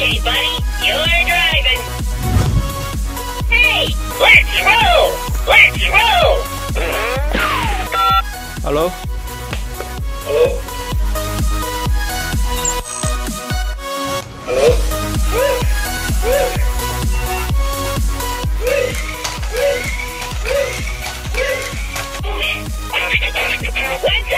Okay, buddy, you're driving. Hey, let's roll! Let's roll! Hello? Hello? Hello? Let's